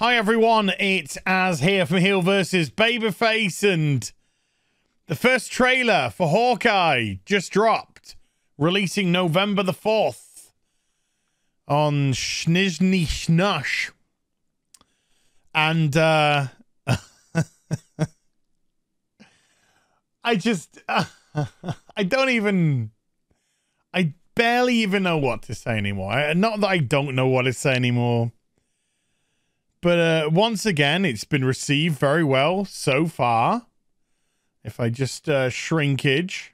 Hi everyone, it's Az here from Heel versus Babyface, and the first trailer for Hawkeye just dropped, releasing November the 4th on Snizny Snush. And uh I just uh, I don't even I barely even know what to say anymore. Not that I don't know what to say anymore. But uh, once again, it's been received very well so far. If I just uh, shrinkage,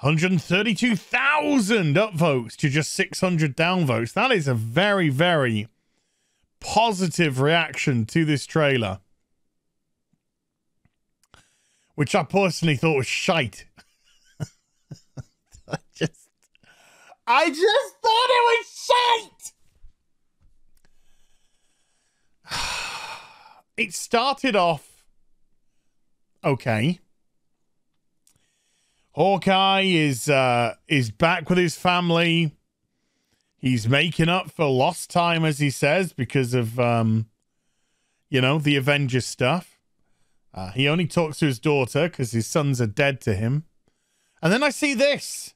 132,000 upvotes to just 600 downvotes. That is a very, very positive reaction to this trailer. Which I personally thought was shite. I just, I just thought it was shite. it started off okay. Hawkeye is uh is back with his family. He's making up for lost time, as he says, because of um, you know, the Avengers stuff. Uh, he only talks to his daughter because his sons are dead to him. And then I see this.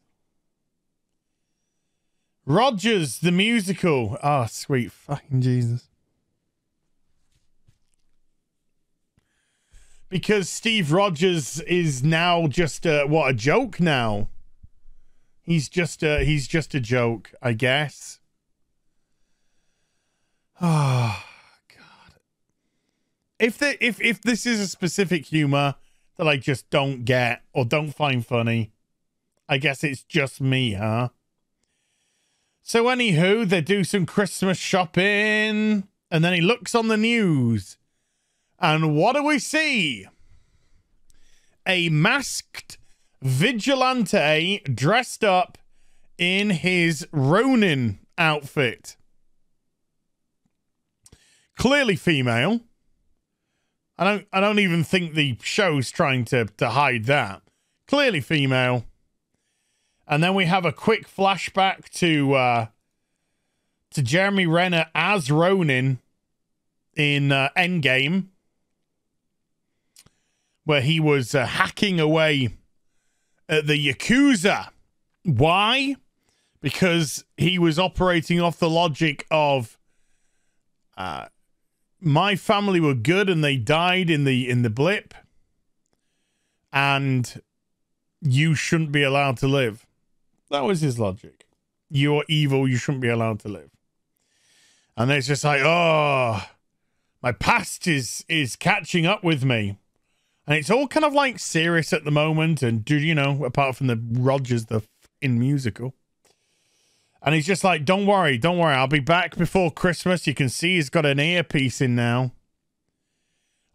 Rogers, the musical. Ah, oh, sweet fucking Jesus. Because Steve Rogers is now just a, what a joke now. He's just a he's just a joke, I guess. Oh God. If the if if this is a specific humor that I just don't get or don't find funny, I guess it's just me, huh? So anywho, they do some Christmas shopping, and then he looks on the news and what do we see? A masked vigilante dressed up in his Ronin outfit. Clearly female. I don't I don't even think the show's trying to, to hide that. Clearly female. And then we have a quick flashback to uh to Jeremy Renner as Ronin in uh, Endgame where he was uh, hacking away at the Yakuza. Why? Because he was operating off the logic of uh, my family were good and they died in the in the blip, and you shouldn't be allowed to live. That was his logic. You're evil. You shouldn't be allowed to live. And it's just like, oh, my past is is catching up with me. And it's all kind of like serious at the moment. And, do you know, apart from the Rogers, the in musical. And he's just like, don't worry, don't worry. I'll be back before Christmas. You can see he's got an earpiece in now.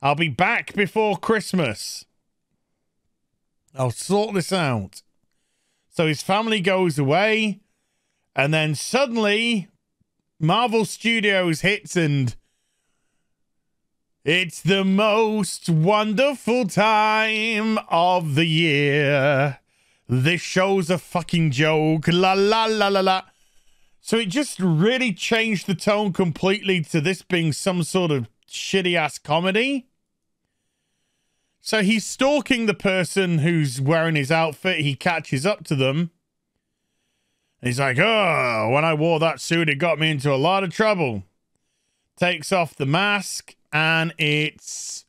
I'll be back before Christmas. I'll sort this out. So his family goes away. And then suddenly, Marvel Studios hits and it's the most wonderful time of the year. This show's a fucking joke. La la la la la. So it just really changed the tone completely to this being some sort of shitty ass comedy. So he's stalking the person who's wearing his outfit. He catches up to them. He's like, oh, when I wore that suit, it got me into a lot of trouble. Takes off the mask and it's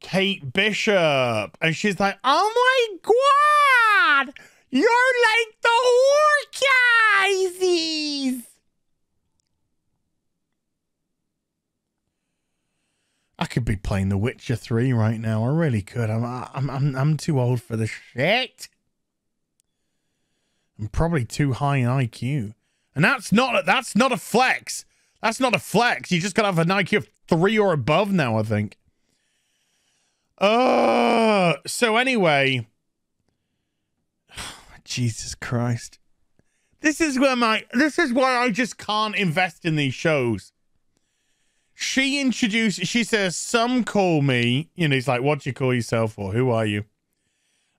Kate Bishop. And she's like, oh my God, you're like the Hawkeyes. I could be playing The Witcher 3 right now. I really could. I'm I'm I'm I'm too old for the shit. I'm probably too high in IQ. And that's not that's not a flex. That's not a flex. You just gotta have an IQ of three or above now, I think. Uh, so anyway. Jesus Christ. This is where my this is why I just can't invest in these shows. She introduced she says, Some call me, you know, he's like, What do you call yourself or who are you?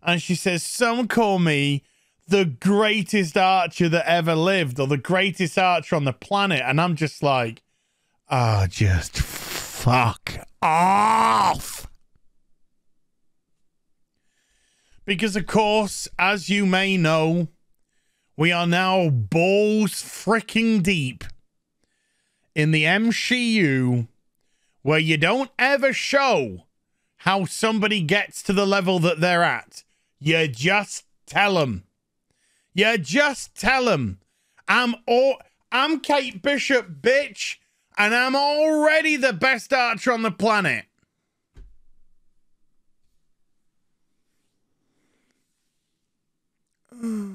And she says, Some call me the greatest archer that ever lived, or the greatest archer on the planet. And I'm just like, are just fuck off. Because, of course, as you may know, we are now balls freaking deep in the MCU where you don't ever show how somebody gets to the level that they're at. You just tell them. You just tell them. I'm all, I'm Kate Bishop, bitch, and I'm already the best archer on the planet. I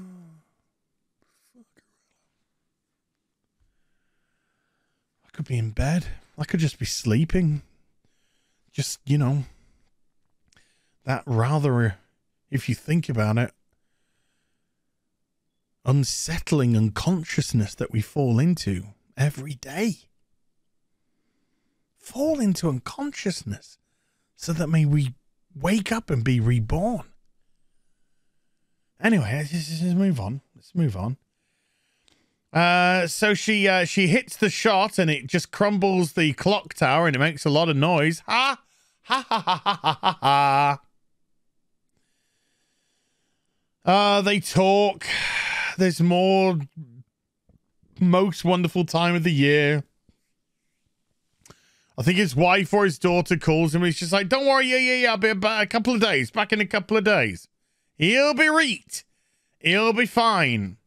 could be in bed. I could just be sleeping. Just, you know, that rather, if you think about it, unsettling unconsciousness that we fall into every day. Fall into unconsciousness so that may we wake up and be reborn. Anyway, let's, let's move on. Let's move on. Uh, so she uh, she hits the shot and it just crumbles the clock tower and it makes a lot of noise. Ha ha ha ha ha ha ha. Uh, they talk. There's more most wonderful time of the year. I think his wife or his daughter calls him. He's just like, "Don't worry, yeah, yeah, yeah. I'll be about a couple of days. Back in a couple of days. He'll be right. He'll be fine."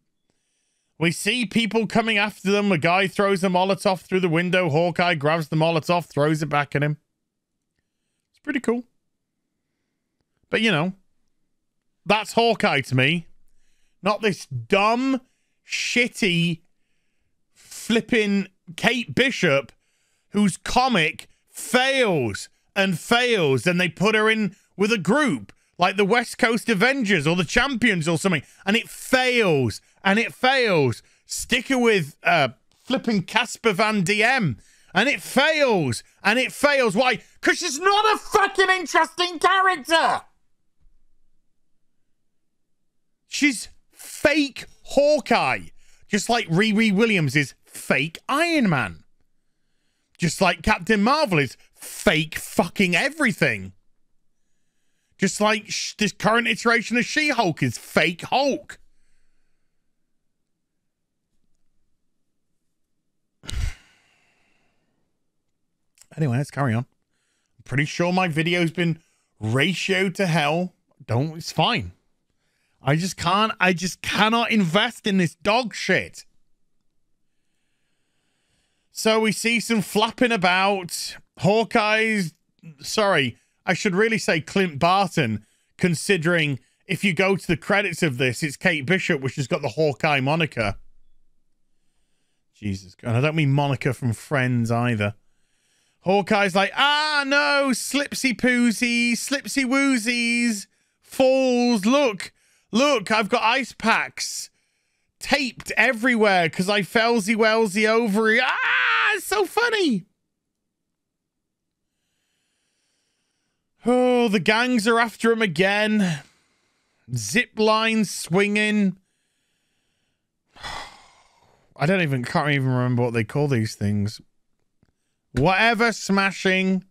We see people coming after them. A guy throws a Molotov through the window. Hawkeye grabs the Molotov, throws it back at him. It's pretty cool. But you know, that's Hawkeye to me. Not this dumb, shitty, flipping Kate Bishop whose comic fails and fails, and they put her in with a group like the West Coast Avengers or the Champions or something, and it fails and it fails. Stick her with uh, flipping Casper Van Dien, and it fails and it fails. Why? Because she's not a fucking interesting character. She's fake Hawkeye, just like Riri Williams is fake Iron Man. Just like Captain Marvel is fake fucking everything. Just like this current iteration of She-Hulk is fake Hulk. Anyway, let's carry on. I'm pretty sure my video's been ratioed to hell. Don't, it's fine. I just can't, I just cannot invest in this dog shit. So we see some flapping about. Hawkeye's, sorry, I should really say Clint Barton, considering if you go to the credits of this, it's Kate Bishop, which has got the Hawkeye moniker. Jesus, and I don't mean Monica from Friends either. Hawkeye's like, ah, no, slipsy poosies, slipsy woozies, falls. Look, look, I've got ice packs taped everywhere because I fellsy wellsy over. Ah, it's so funny. Oh, the gangs are after him again. Zip line swinging. I don't even, can't even remember what they call these things. Whatever smashing.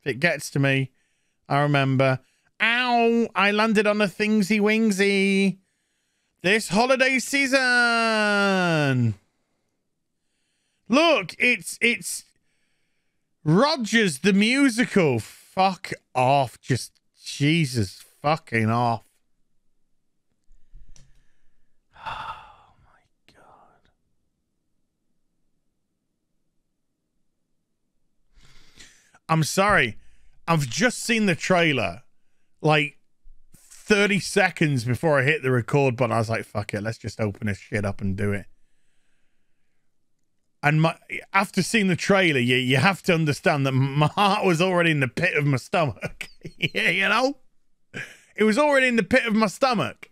If it gets to me, I remember. Ow, I landed on a thingsy wingsy. This holiday season. Look, it's, it's Rogers the musical. Fuck off. Just Jesus fucking off. Oh my god. I'm sorry. I've just seen the trailer like 30 seconds before I hit the record button. I was like, fuck it, let's just open this shit up and do it. And my, after seeing the trailer, you, you have to understand that my heart was already in the pit of my stomach. yeah, you know? It was already in the pit of my stomach.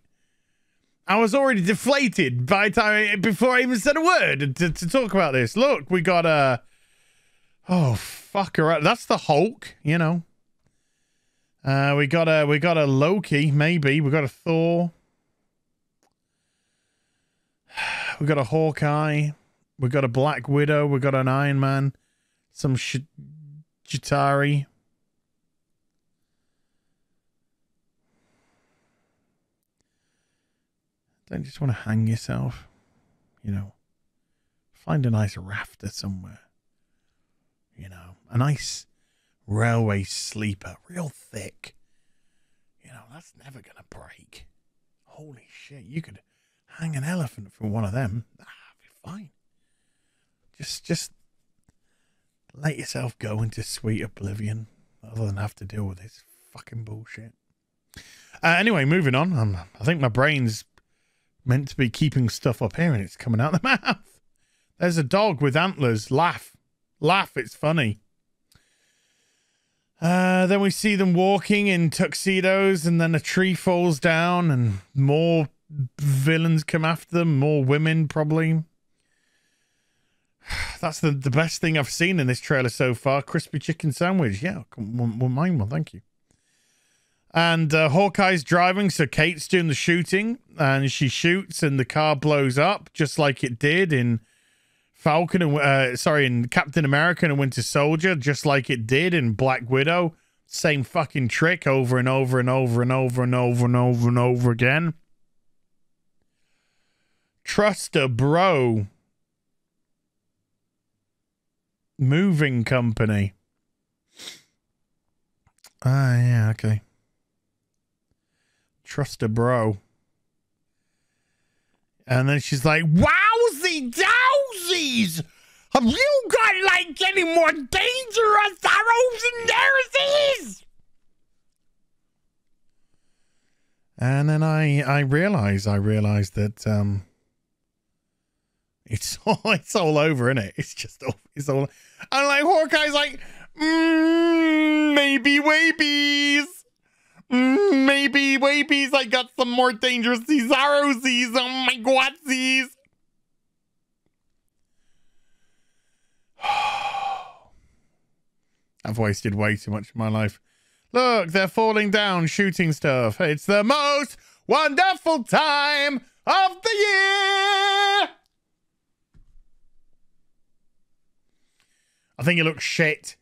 I was already deflated by time before I even said a word to, to talk about this. Look, we got a. Oh fucker! That's the Hulk, you know. Uh, we got a we got a Loki, maybe. We got a Thor. We got a Hawkeye. We got a Black Widow. We got an Iron Man. some sh- Chitauri. Don't just want to hang yourself. You know, find a nice rafter somewhere. You know, a nice railway sleeper, real thick. You know, that's never going to break. Holy shit, you could hang an elephant from one of them. Ah, be fine. Just, just let yourself go into sweet oblivion other than have to deal with this fucking bullshit. Uh, anyway, moving on. Um, I think my brain's meant to be keeping stuff up here and it's coming out the mouth. There's a dog with antlers. Laugh. Laugh. It's funny. Uh, then we see them walking in tuxedos, and then a tree falls down, and more villains come after them. More women, probably. That's the, the best thing I've seen in this trailer so far. Crispy chicken sandwich. Yeah, one, mine one. Thank you. And uh, Hawkeye's driving, so Kate's doing the shooting, and she shoots, and the car blows up just like it did in Falcon and uh, sorry, in Captain America and Winter Soldier, just like it did in Black Widow. Same fucking trick over and over and over and over and over and over and over again. Trust a bro. Moving company. Ah, yeah, okay. Trust a bro. And then she's like, wowsy Have you got like any more dangerous arrows and heresies? And then I I realize I realize that um it's all it's all over, isn't it? It's just all it's all and like Hawkeye's like mm, maybe wabies. Mm, maybe wabies I got some more dangerous arrowsies. Oh my godsies. I've wasted way too much of my life. Look, they're falling down, shooting stuff. It's the most wonderful time of the year. I think it looks shit.